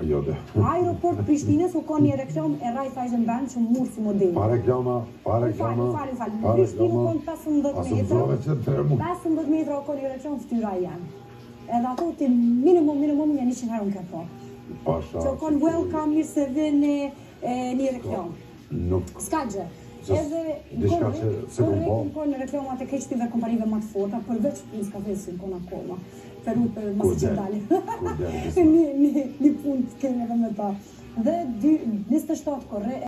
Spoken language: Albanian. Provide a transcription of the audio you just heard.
Jo, Aeroport Prishtinës u konë një reklam e rajt a i që mërë si modeli. Pare gjama, pare gjama, pare gjama, pare gjama, pare gjama, pare gjama, pare gjama, pare gjama, pare gjama, pare Edhe ato të minimum, minimum një një qënë harun ke po. Pasha. Që konë welcome, mirë se vë një reklam. Po, nuk. Ska gjë. Edhe në kone reklamat e keqti dhe komparive më të forta, përveç për një skafesi në kona koma, për u për mësë që dali. Një punë të kene dhe me ta. Dhe 27 kore,